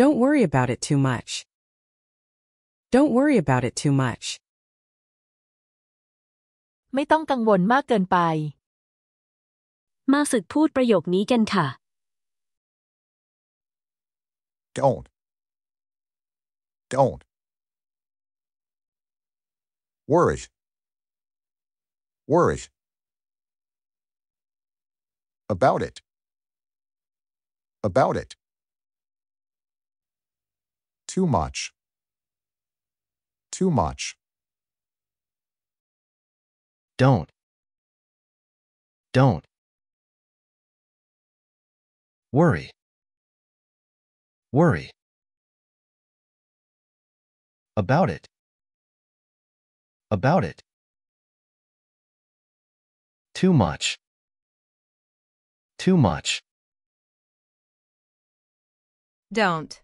Don't worry about it too much. Don't worry about it too much. ไม่ต้องกังวลมากเกินไป มาฝึกพูดประโยคนี้กันค่ะ Don't. Don't. Worry. Worry. About it. About it. Too much. Too much. Don't. Don't. Worry. Worry. About it. About it. Too much. Too much. Don't.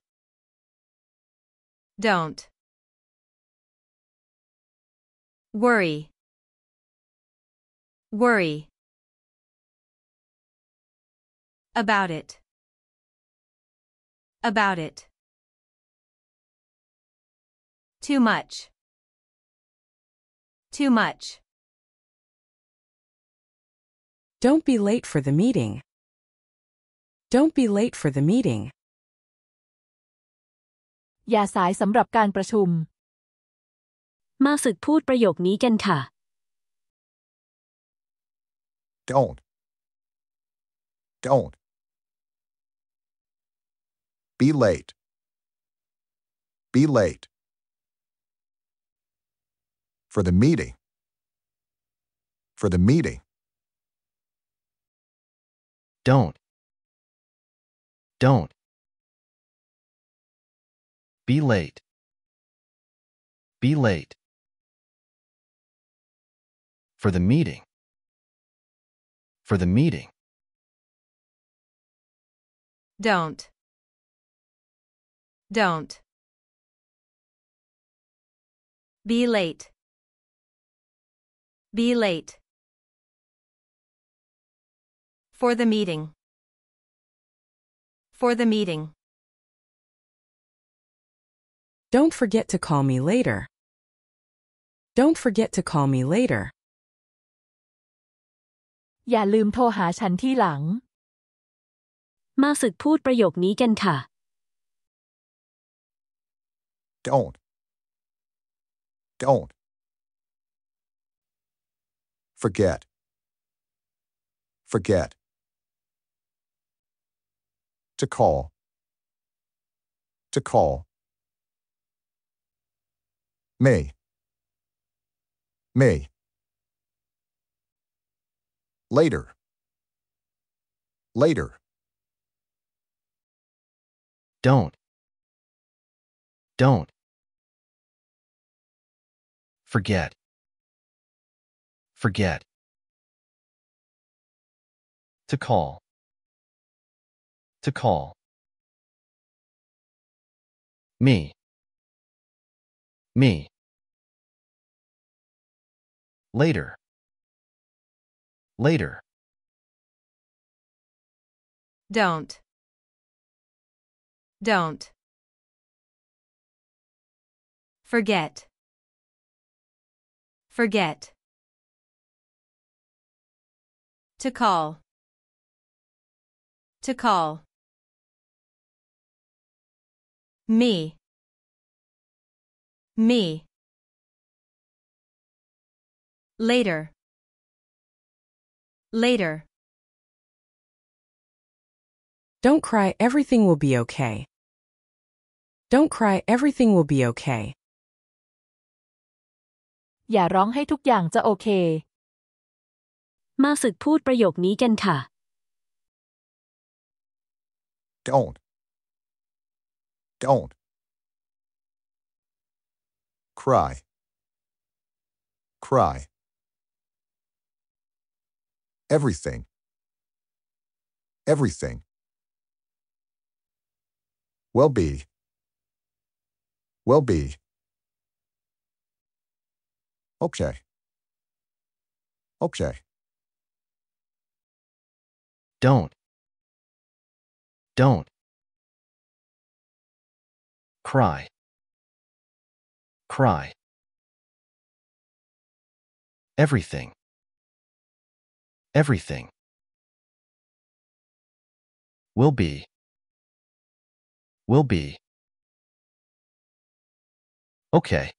Don't. Worry. Worry. About it. About it. Too much. Too much. Don't be late for the meeting. Don't be late for the meeting. อย่าสายสำหรับการประชุม มาฝึกพูดประโยคนี้กันค่ะ Don't. Don't. Be late. Be late. For the meeting. For the meeting. Don't. Don't. Be late. Be late. For the meeting. For the meeting. Don't. Don't. Be late. Be late. For the meeting. For the meeting. Don't forget to call me later. Don't forget to call me later. อย่าลืมโทรหาฉันที่หลัง มาฝึกพูดประโยคนี้กันค่ะ Don't. Don't. Forget. Forget. To call. To call. Me. May. Later. Later. Don't. Don't. Forget. Forget. To call. To call. Me. Me. Later. Later. Don't. Don't. Forget. Forget. To call. To call. Me. Me. Later. Later. Don't cry, everything will be okay. Don't cry, everything will be okay. อย่าร้องให้ทุกอย่างจะโอเค มาฝึกพูดประโยคนี้กันค่ะ Don't. Don't. Cry. Cry. Everything. Everything. Will be. Will be. Okay. Okay. Don't. Don't. cry, cry. Everything, everything. Will be, will be. Okay,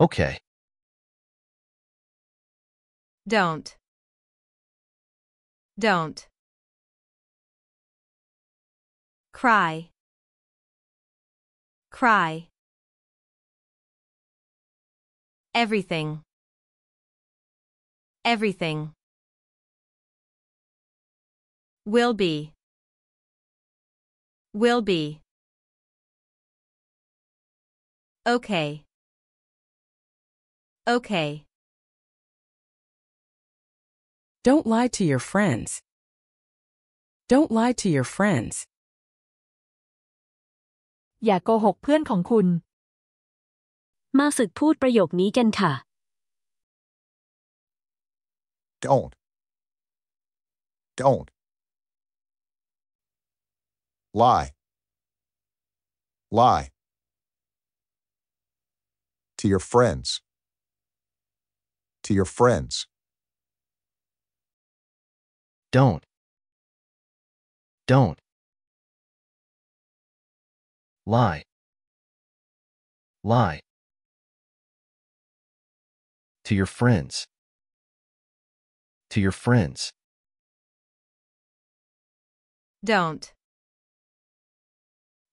okay. Don't. Don't. Cry. Cry. Everything. Everything. Will be. Will be. Okay. Okay. Don't lie to your friends. Don't lie to your friends. อย่าโกหกเพื่อนของคุณ มาฝึกพูดประโยคนี้กันค่ะ Don't. Don't. Lie. Lie. To your friends. To your friends. Don't. Don't. Lie. Lie. To your friends. To your friends. Don't.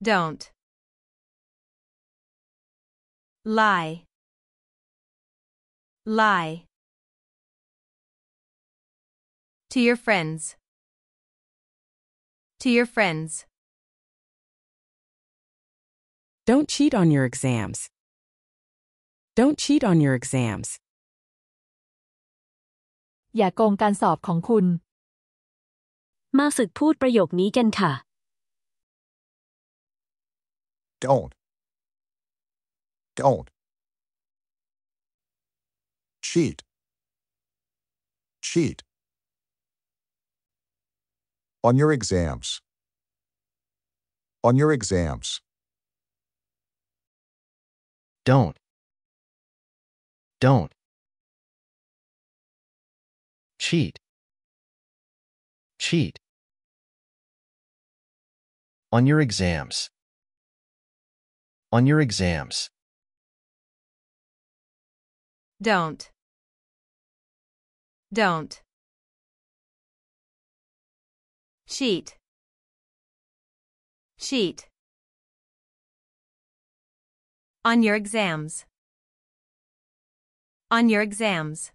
Don't. Lie. Lie. To your friends. To your friends. Don't cheat on your exams. Don't cheat on your exams. อย่าโกงการสอบของคุณ มาฝึกพูดประโยคนี้กันค่ะ Don't. Don't. Cheat. Cheat. On your exams. On your exams. Don't. Don't. Cheat. Cheat. On your exams. On your exams. Don't. Don't. Cheat. Cheat. On your exams. On your exams.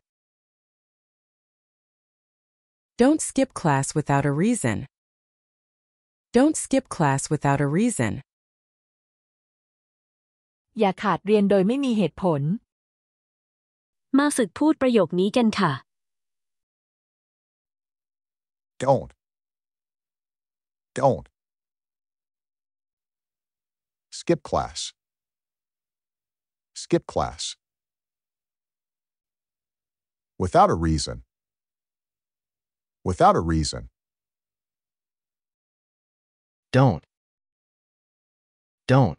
Don't skip class without a reason. Don't skip class without a reason. อย่าขาดเรียนโดยไม่มีเหตุผล มาฝึกพูดประโยคนี้กันค่ะ Don't. Don't. Skip class. Skip class. Without a reason. Without a reason. Don't. Don't.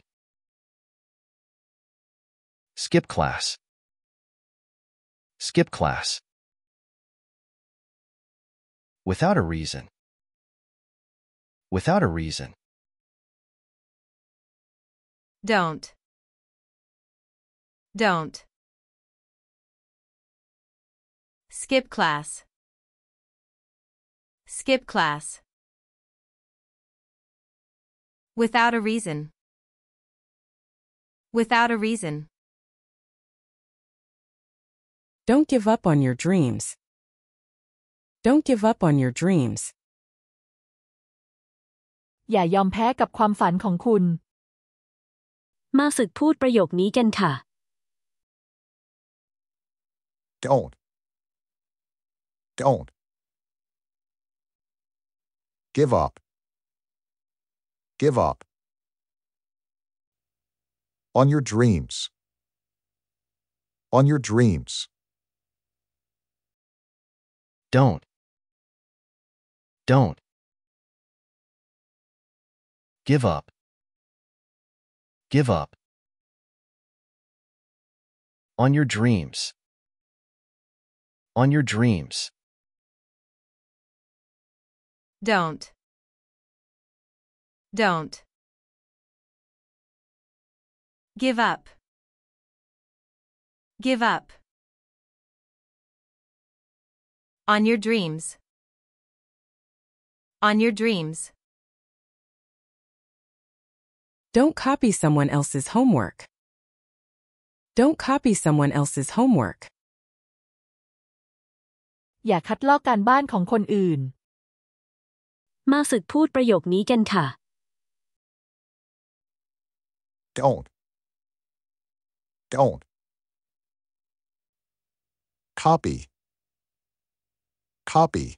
Skip class. Skip class. Without a reason. Without a reason. Don't. Don't. Skip class. Skip class. Without a reason. Without a reason. Don't give up on your dreams. Don't give up on your dreams. อย่ายอมแพ้กับความฝันของคุณ มาฝึกพูดประโยคนี้กันค่ะ Don't. Don't. Give up. Give up. On your dreams. On your dreams. Don't. Don't. Give up. Give up. On your dreams. On your dreams. Don't. Don't. Give up. Give up. On your dreams. On your dreams. Don't copy someone else's homework. Don't copy someone else's homework. อย่าคัดลอกการบ้านของคนอื่น มาฝึกพูดประโยคนี้กันค่ะ Don't. Don't. Copy. Copy.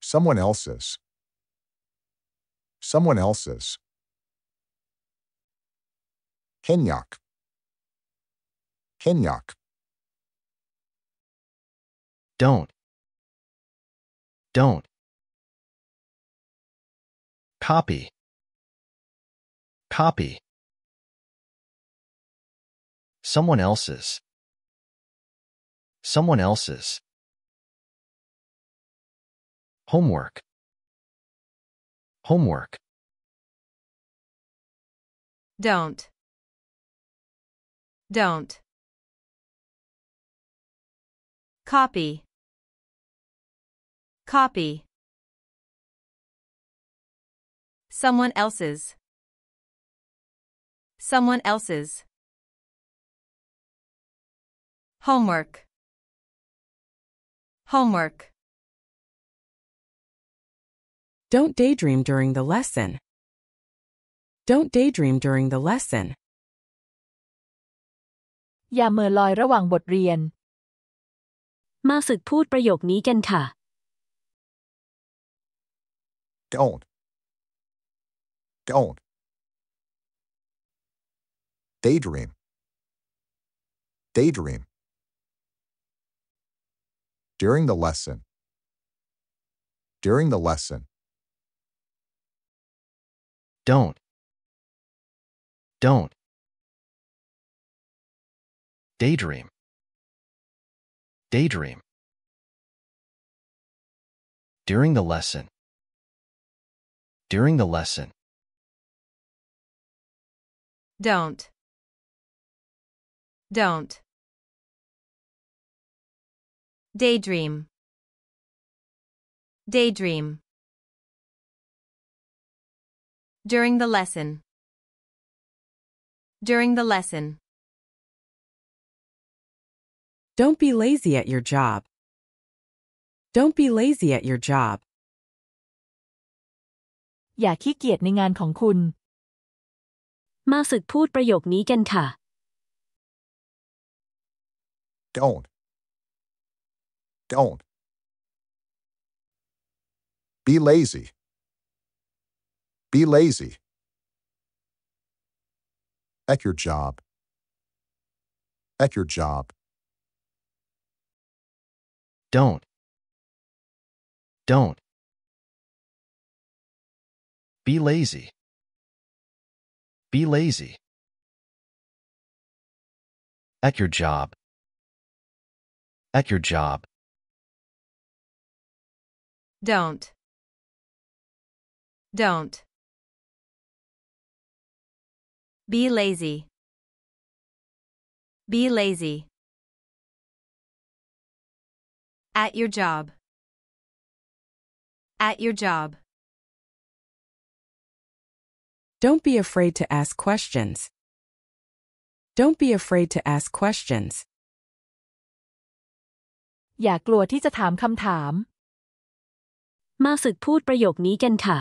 Someone else's. Someone else's. Kenyak. Kenyak. Don't. Don't. Copy. Copy. Someone else's. Someone else's. Homework. Homework. Don't. Don't. Copy. Copy. Someone else's. Someone else's. Homework. Homework. Don't daydream during the lesson. Don't daydream during the lesson. อย่าเหม่อลอยระหว่างบทเรียน มาฝึกพูดประโยคนี้กันค่ะ Don't. Don't. Daydream. Daydream. During the lesson. During the lesson. Don't. Don't. Daydream. Daydream. During the lesson. During the lesson. Don't. Don't. Daydream. Daydream. During the lesson. During the lesson. Don't be lazy at your job. Don't be lazy at your job. อย่าขี้เกียจในงานของคุณ มาฝึกพูดประโยคนี้กันค่ะ Don't. Don't. Be lazy. Be lazy. At your job. At your job. Don't. Don't. Be lazy. Be lazy. At your job. At your job. Don't. Don't. Be lazy. Be lazy. At your job. At your job. Don't be afraid to ask questions. Don't be afraid to ask questions. อย่ากลัวที่จะถามคำถาม มาฝึกพูดประโยคนี้กันค่ะ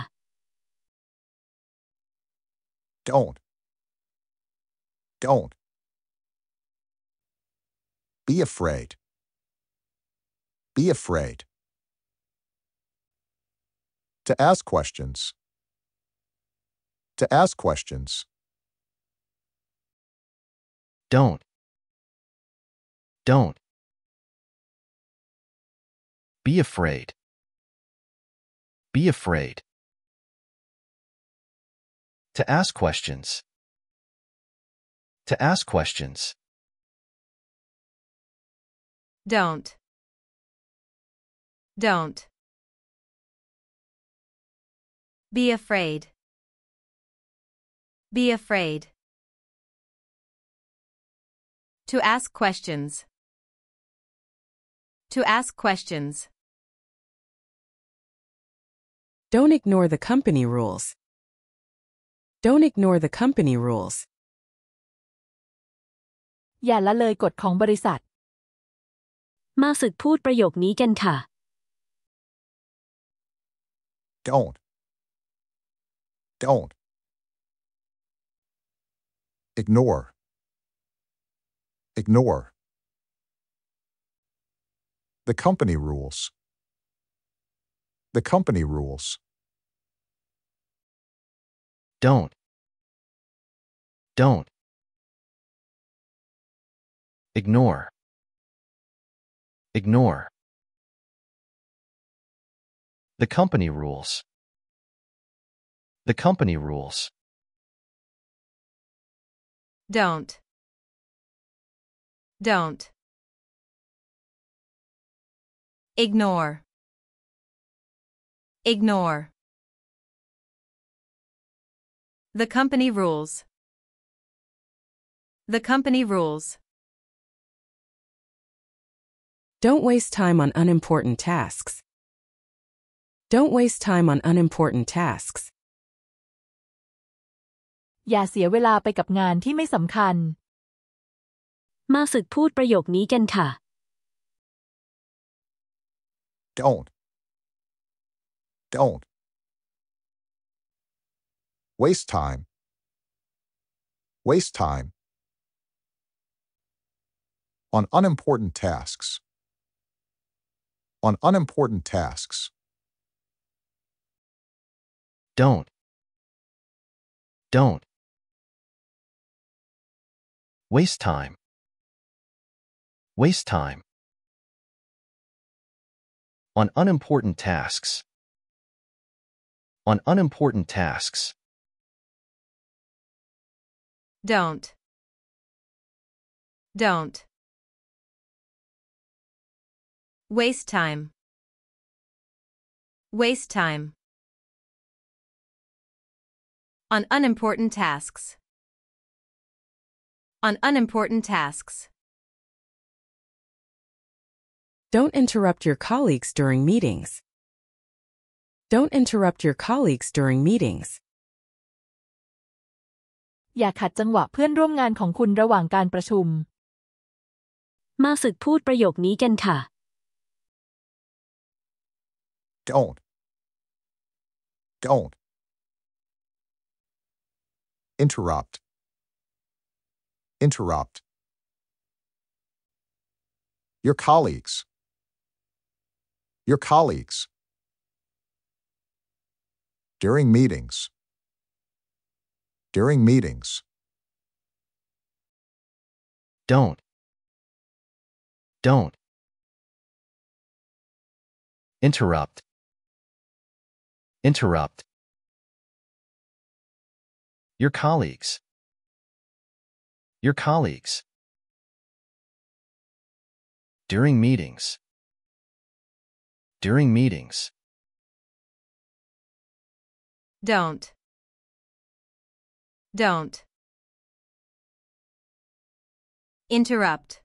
Don't. Don't. Be afraid. Be afraid. To ask questions. To ask questions. Don't. Don't. Be afraid. Be afraid. To ask questions. To ask questions. Don't. Don't. Be afraid. Be afraid. To ask questions. To ask questions. Don't ignore the company rules. Don't ignore the company rules. อย่าละเลยกฎของบริษัท มาฝึกพูดประโยคนี้กันค่ะ Don't. Don't. Ignore. Ignore. The company rules. The company rules. Don't. Don't. Ignore. Ignore. The company rules. The company rules. Don't. Don't. Ignore. Ignore. The company rules. The company rules. Don't waste time on unimportant tasks. Don't waste time on unimportant tasks. อย่าเสียเวลาไปกับงานที่ไม่สำคัญ มาฝึกพูดประโยคนี้กันค่ะ Don't. Don't. Waste time. Waste time. On unimportant tasks. On unimportant tasks. Don't. Don't. Waste time. Waste time. On unimportant tasks. On unimportant tasks. Don't. Don't. Waste time. Waste time. On unimportant tasks. On unimportant tasks. Don't interrupt your colleagues during meetings. Don't interrupt your colleagues during meetings. อย่าขัดจังหวะเพื่อนร่วมงานของคุณระหว่างการประชุม มาฝึกพูดประโยคนี้กันค่ะ Don't. Don't. Interrupt. Interrupt. Your colleagues. Your colleagues. During meetings. During meetings. Don't. Don't. Interrupt. Interrupt. Your colleagues. Your colleagues. During meetings. During meetings. Don't. Don't. Interrupt.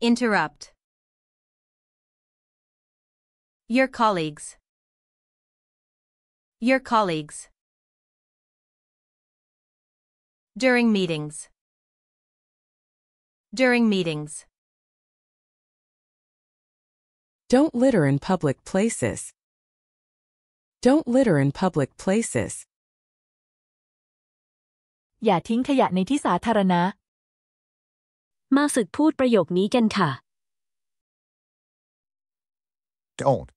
Interrupt. Your colleagues. Your colleagues. During meetings. During meetings. Don't litter in public places. Don't litter in public places. อย่าทิ้งขยะในที่สาธารณะ มาฝึกพูดประโยคนี้กันค่ะ Don't.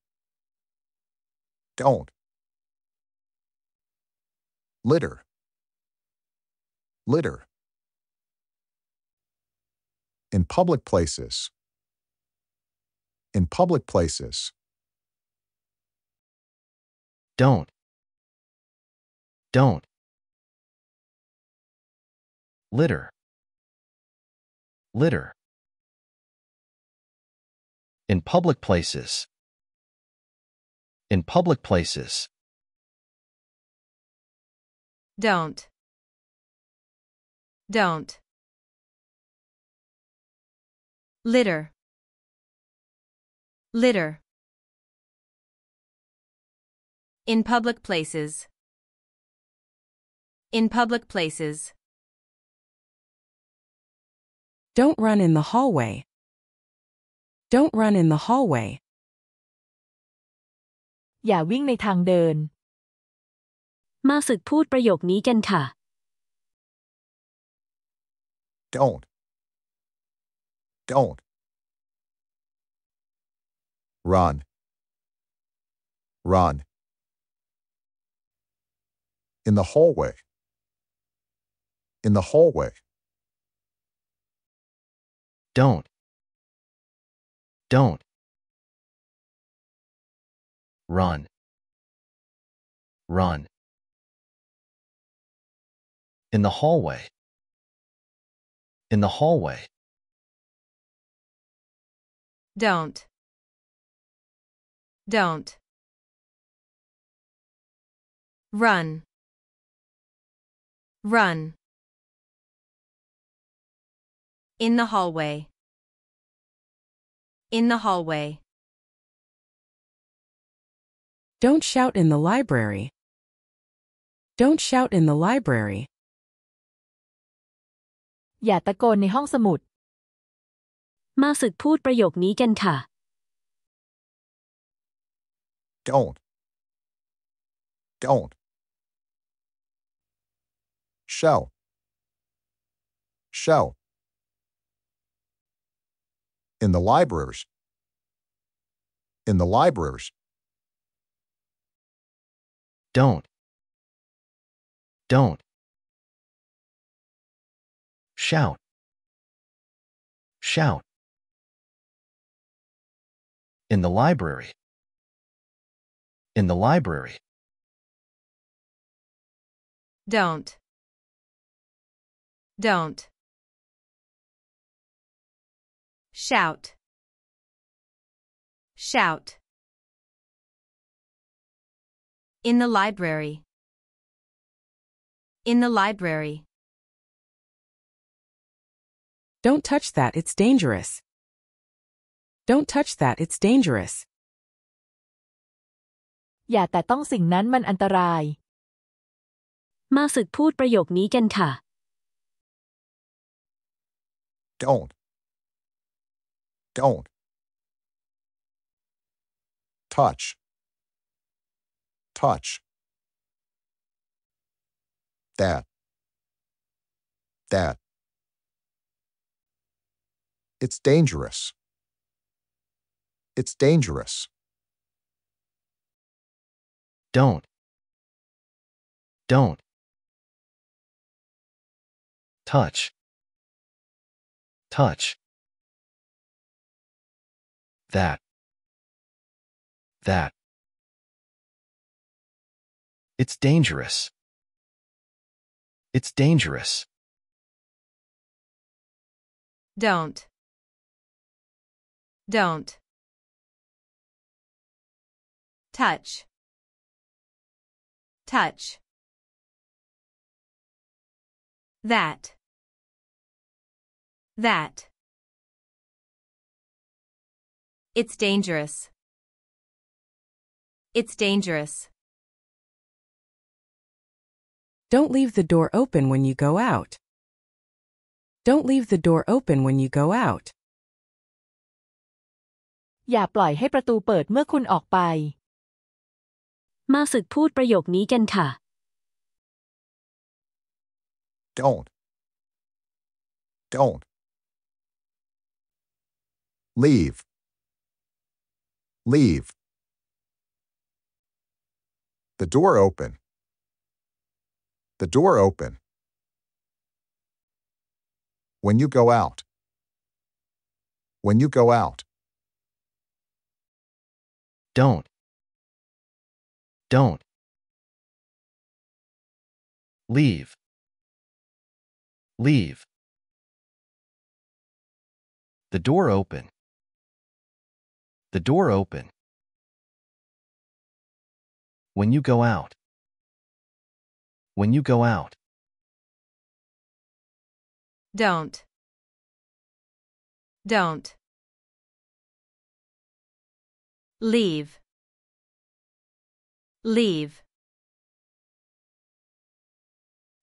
Don't. Litter. Litter. In public places. In public places. Don't. Don't. Litter. Litter. In public places. In public places. Don't. Don't. Litter. Litter. In public places. In public places. Don't run in the hallway. Don't run in the hallway. อย่าวิ่งในทางเดิน มาฝึกพูดประโยคนี้กันค่ะ don't. Don't. Run. Run. In the hallway. In the hallway. Don't. Don't. Run. Run. In the hallway. In the hallway. Don't. Don't. Run. Run. In the hallway. In the hallway. Don't shout in the library. Don't shout in the library. อย่าตะโกนในห้องสมุด มาฝึกพูดประโยคนี้กันค่ะ Don't. Don't. Show. Show. In the libraries. In the libraries. Don't. Don't. Shout. Shout. In the library. In the library. Don't. Don't. Shout. Shout. In the library. In the library. Don't touch that, it's dangerous. Don't touch that, it's dangerous. อย่าแต่ต้องสิ่งนั้นมันอันตราย มาฝึกพูดประโยคนี้กันค่ะ Don't. Don't. Touch. Touch. That. That. It's dangerous. It's dangerous. Don't. Don't. Touch. Touch. That. That. It's dangerous. It's dangerous. Don't. Don't. Touch. Touch. That. That. It's dangerous. It's dangerous. Don't leave the door open when you go out. Don't leave the door open when you go out. อย่าปล่อยให้ประตูเปิดเมื่อคุณออกไป มาฝึกพูดประโยคนี้กันค่ะ Don't. Don't. Leave. Leave. The door open. The door open. When you go out. When you go out. Don't. Don't. Leave. Leave. The door open. The door open. When you go out. When you go out. Don't. Don't Leave. Leave.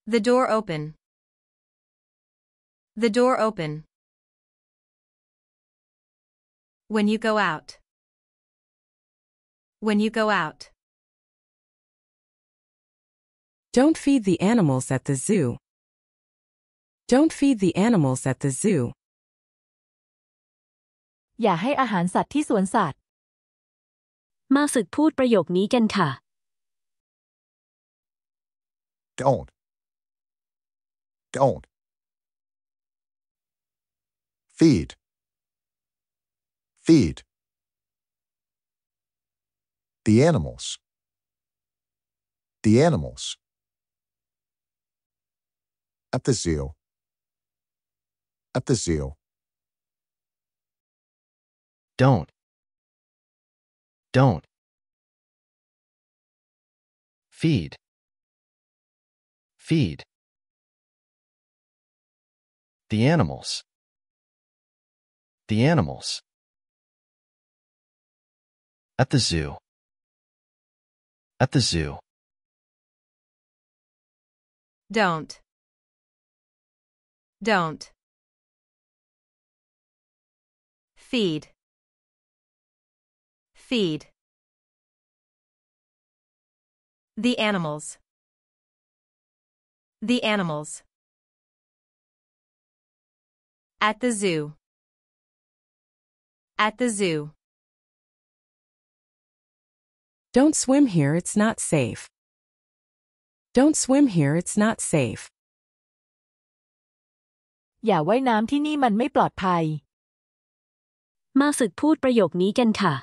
The door open. The door open. When you go out. When you go out. Don't feed the animals at the zoo. Don't feed the animals at the zoo. อย่าให้อาหารสัตว์ที่สวนสัตว์ มาฝึกพูดประโยคนี้กันค่ะ Don't. Don't. Feed. Feed. The animals. The animals. At the zoo. At the zoo. Don't. Don't. Feed. Feed. The animals. The animals. At the zoo. At the zoo. Don't. Don't. Feed. Feed. The animals. The animals. At the zoo. At the zoo. Don't swim here, it's not safe. Don't swim here, it's not safe. อย่าว่ายน้ำที่นี่มันไม่ปลอดภัย มาฝึกพูดประโยคนี้กันค่ะ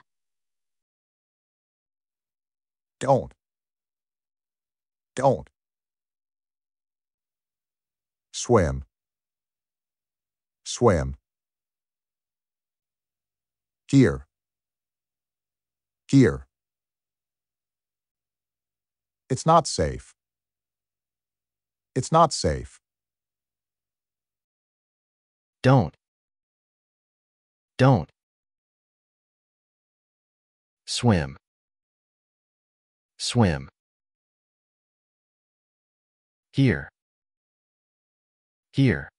don't. Don't. Swim. Swim. Gear. Gear. It's not safe. It's not safe. Don't. Don't. Swim. Swim. Here. Here.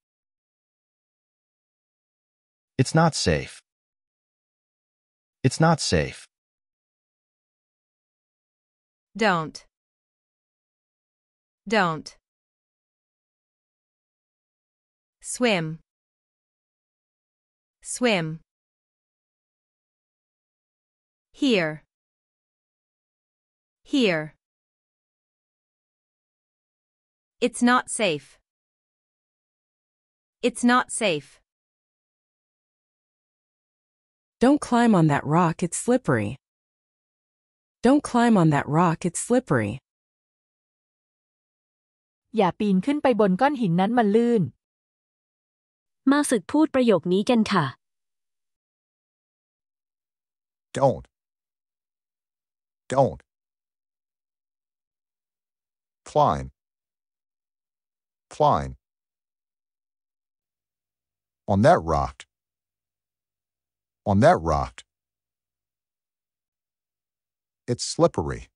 It's not safe. It's not safe. Don't. Don't. Swim. Swim. Here. Here. It's not safe. It's not safe. Don't climb on that rock, it's slippery. Don't climb on that rock, it's slippery. อย่าปีนขึ้นไปบนก้อนหินนั้นมันลื่น มาฝึกพูดประโยคนี้กันค่ะ Don't. Don't. Climb. Climb. On that rock. On that rock. It's slippery.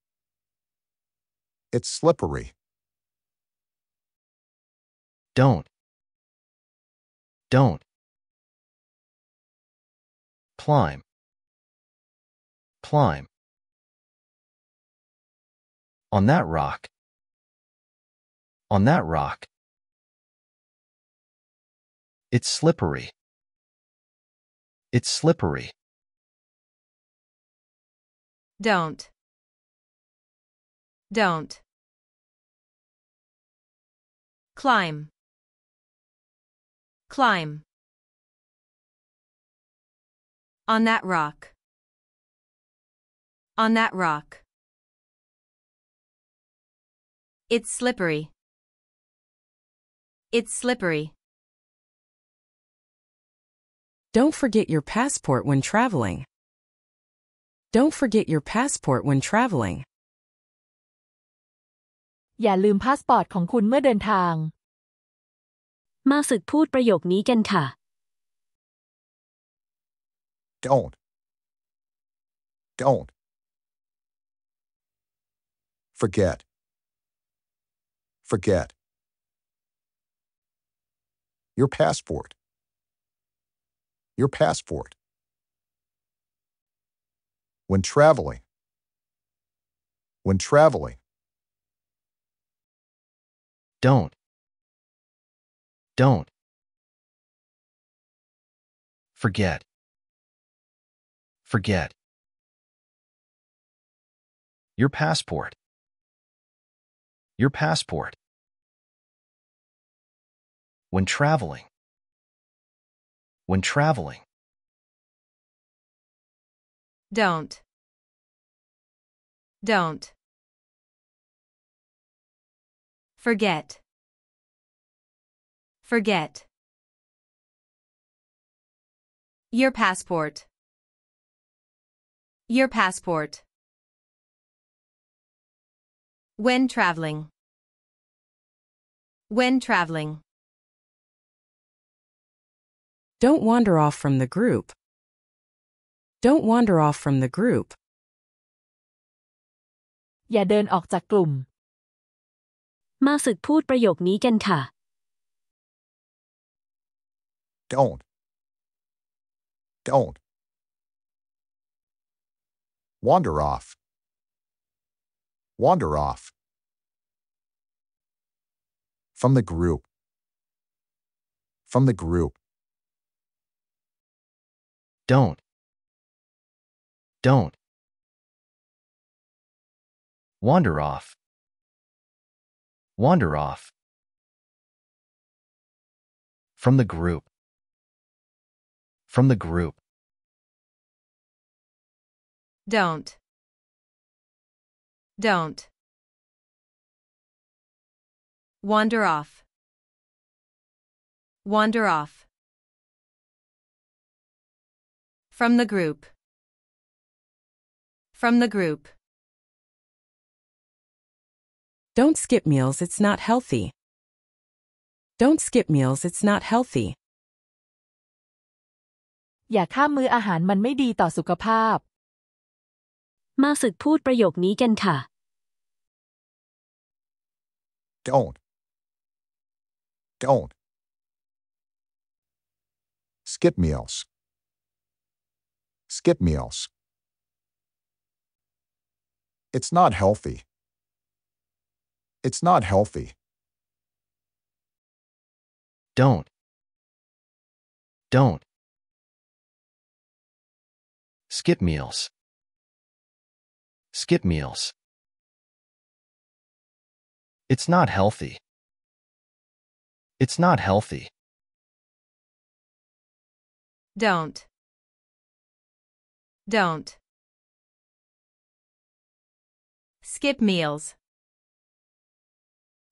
It's slippery. Don't. Don't. Climb. Climb. On that rock. On that rock. It's slippery. It's slippery. Don't. Don't. Climb. Climb. On that rock. On that rock. It's slippery. It's slippery. Don't forget your passport when traveling. Don't forget your passport when traveling. อย่าลืมพาสปอร์ตของคุณเมื่อเดินทาง มาฝึกพูดประโยคนี้กันค่ะ Don't. Don't. Forget. Forget. Your passport. Your passport. When traveling. When traveling. Don't. Don't. Forget. Forget. Your passport. Your passport. When traveling. When traveling. Don't. Don't. Forget. Forget. Your passport. Your passport. When traveling. When traveling. Don't wander off from the group. Don't wander off from the group. อย่าเดินออกจากกลุ่ม มาฝึกพูดประโยคนี้กันค่ะ Don't. Don't. Wander off. Wander off. From the group. From the group. Don't. Don't. Wander off. Wander off. From the group. From the group. Don't. Don't. Wander off. Wander off. From the group. From the group. Don't skip meals, it's not healthy. Don't skip meals, it's not healthy. อย่าข้ามมื้ออาหารมันไม่ดีต่อสุขภาพ มาฝึกพูดประโยคนี้กันค่ะ Don't. Don't. Skip meals. Skip meals. It's not healthy. It's not healthy. Don't. Don't. Skip meals. Skip meals. It's not healthy. It's not healthy. Don't. Don't. Skip meals.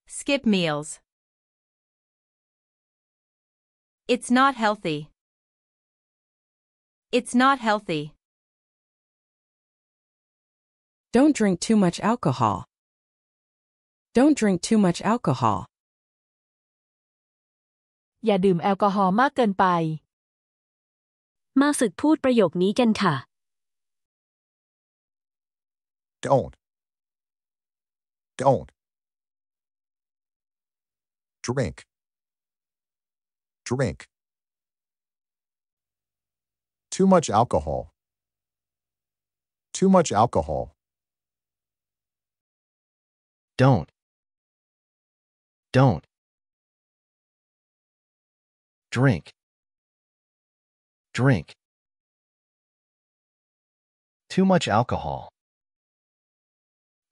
Skip meals. It's not healthy. It's not healthy. Don't drink too much alcohol. Don't drink too much alcohol. อย่าดื่มแอลกอฮอล์มากเกินไป มาฝึกพูดประโยคนี้กันค่ะ don't. Don't. Drink. Drink. Too much alcohol. Too much alcohol. Don't. Don't. Drink. Drink. Too much alcohol.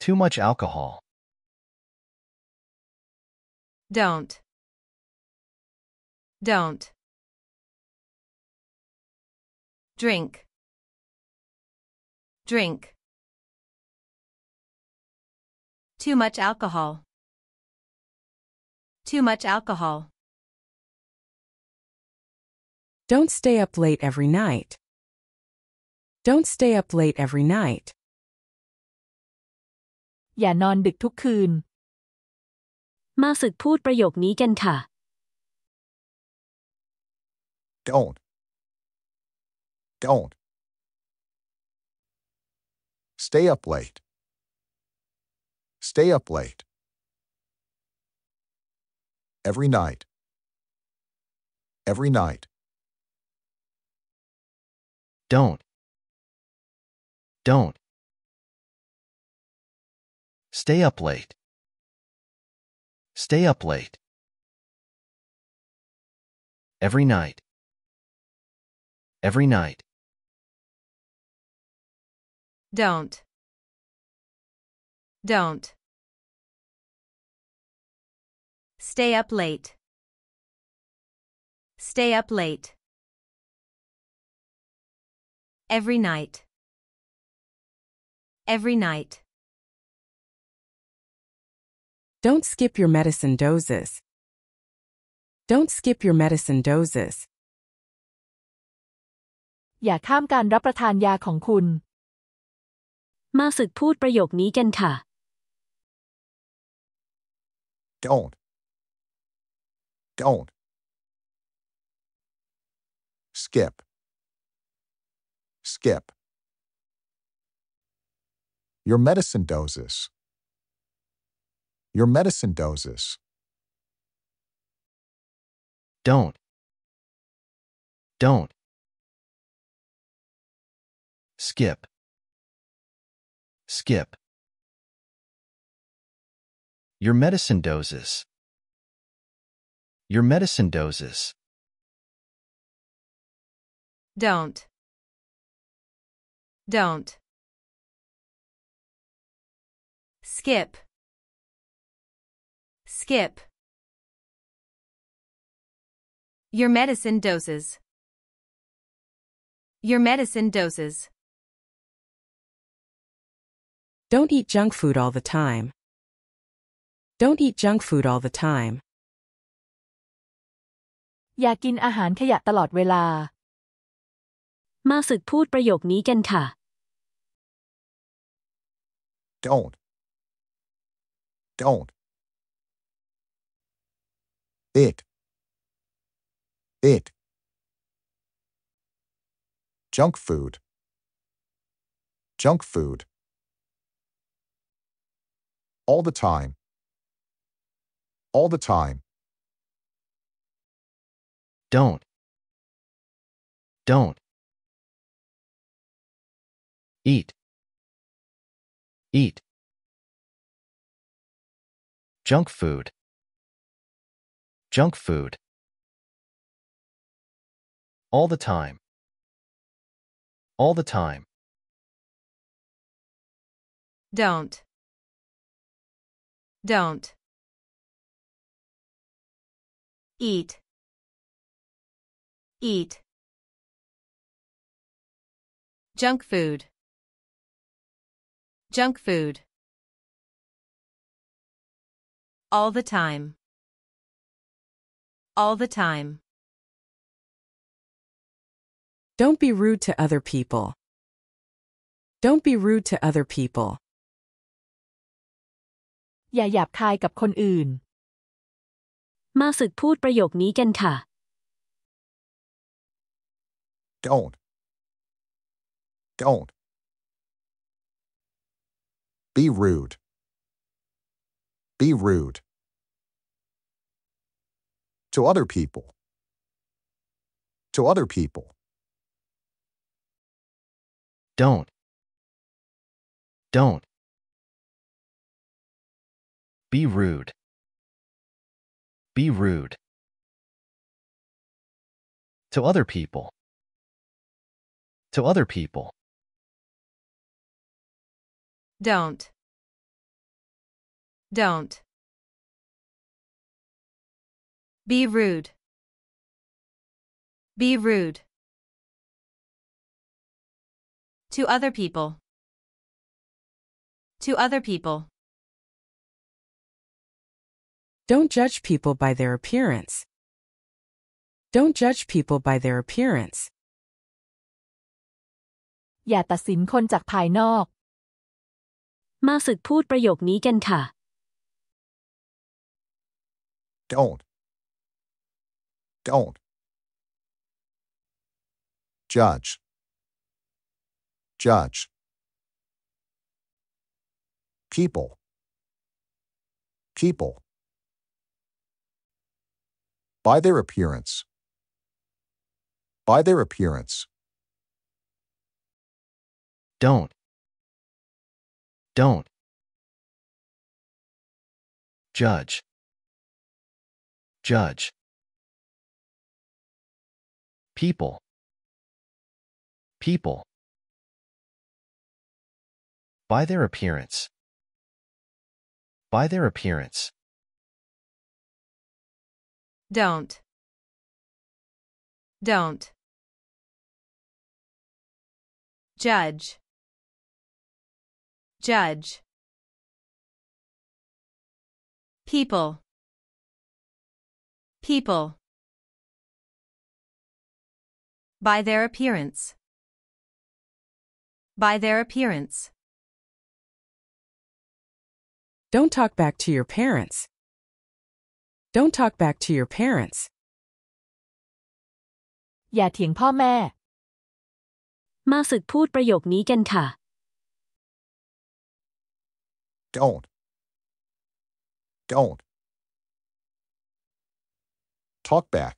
Too much alcohol. Don't. Don't. Drink. Drink. Too much alcohol. Too much alcohol. Don't stay up late every night. Don't stay up late every night. อย่านอนดึกทุกคืน มาฝึกพูดประโยคนี้กันค่ะ Don't. Don't. Stay up late. Stay up late. Every night. Every night. Don't. Don't. Stay up late. Stay up late. Every night. Every night. Don't. Don't. Stay up late. Stay up late. Every night. Every night. Don't skip your medicine doses. Don't skip your medicine doses. อย่าข้ามการรับประทานยาของคุณ มาฝึกพูดประโยคนี้กันค่ะ Don't. Don't. Skip. Skip. Your medicine doses. Your medicine doses. Don't. Don't. Skip. Skip. Your medicine doses. Your medicine doses. Don't. Don't. Skip. Skip. Your medicine doses. Your medicine doses. Don't eat junk food all the time. Don't eat junk food all the time. อย่ากินอาหารขยะตลอดเวลา มาฝึกพูดประโยคนี้กันค่ะ Don't. Don't. It. It. Junk food. Junk food. All the time. All the time. Don't. Don't. Eat. Eat. Junk food. Junk food. All the time. All the time. Don't. Don't. Eat. Eat. Junk food. Junk food. All the time All the time. Don't be rude to other people. Don't be rude to other people. อย่าหยาบคายกับคนอื่น มาฝึกพูดประโยคนี้กันค่ะ Don't. Don't. Be rude. Be rude. To other people. To other people. Don't. Don't. Be rude. Be rude. To other people. To other people. Don't. Don't. Be rude. Be rude. To other people. To other people. Don't judge people by their appearance. Don't judge people by their appearance. อย่าตัดสินคนจากภายนอก มาฝึกพูดประโยคนี้กันค่ะ Don't. don't. Judge. Judge. People. People. By their appearance. By their appearance. Don't. Don't. Judge. Judge. People. People. By their appearance. By their appearance. Don't. Don't. Judge. Judge. People. People. By their appearance. By their appearance. Don't talk back to your parents. Don't talk back to your parents. อย่าเถียงพ่อแม่ มาฝึกพูดประโยคนี้กันค่ะ Don't. Don't. Talk back.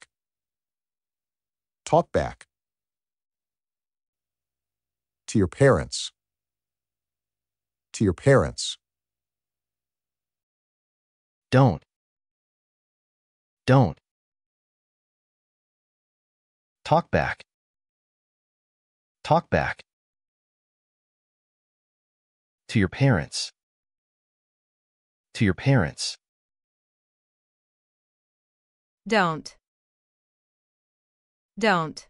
Talk back. To your parents. To your parents. Don't. Don't. Talk back. Talk back. To your parents. To your parents. Don't. Don't.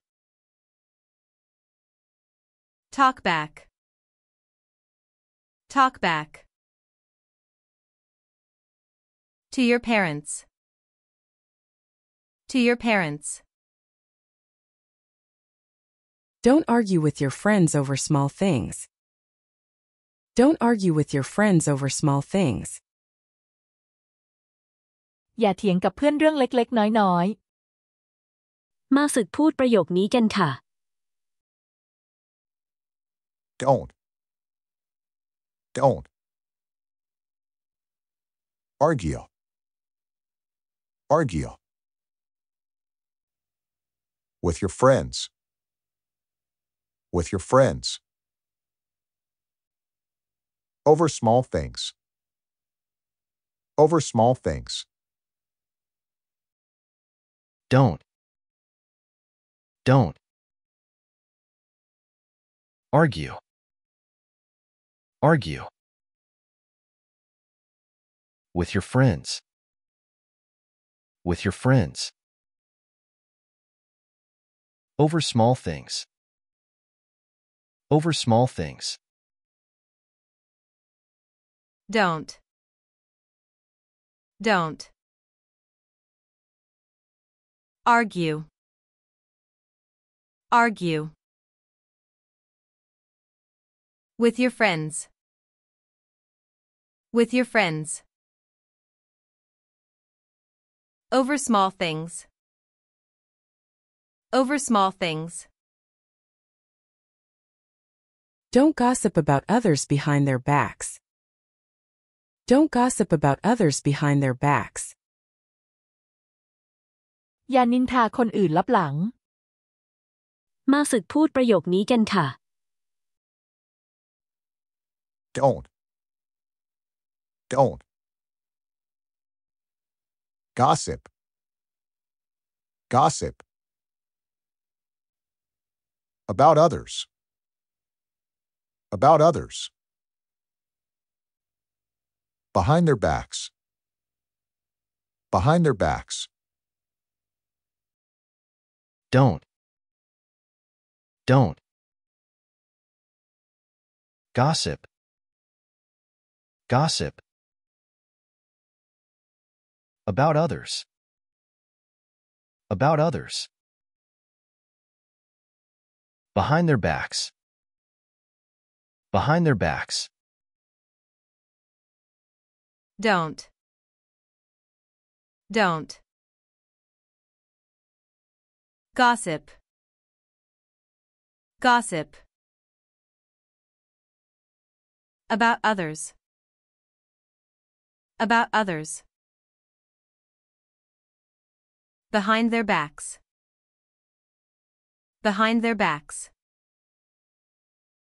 Talk back. Talk back. To your parents. To your parents. Don't argue with your friends over small things. Don't argue with your friends over small things. อย่าเถียงกับเพื่อนเรื่องเล็กๆ น้อย มาฝึกพูดประโยคนี้กันค่ะ don't. Don't. Argue. Argue. With your friends. With your friends. Over small things. Over small things. Don't. Don't. Argue. Argue. With your friends. With your friends. Over small things. Over small things. Don't. Don't. Argue. Argue. With your friends. With your friends. Over small things. Over small things. Don't gossip about others behind their backs. Don't gossip about others behind their backs. ๆ อย่านินทาคนอื่นลับหลัง มาฝึกพูดประโยคนี้กันค่ะ Don't. don't. Gossip. Gossip. About others. About others. Behind their backs. Behind their backs. Don't. Don't. Gossip. Gossip. About others. About others. Behind their backs. Behind their backs. Don't. Don't. Gossip. Gossip. About others. About others. Behind their backs. Behind their backs.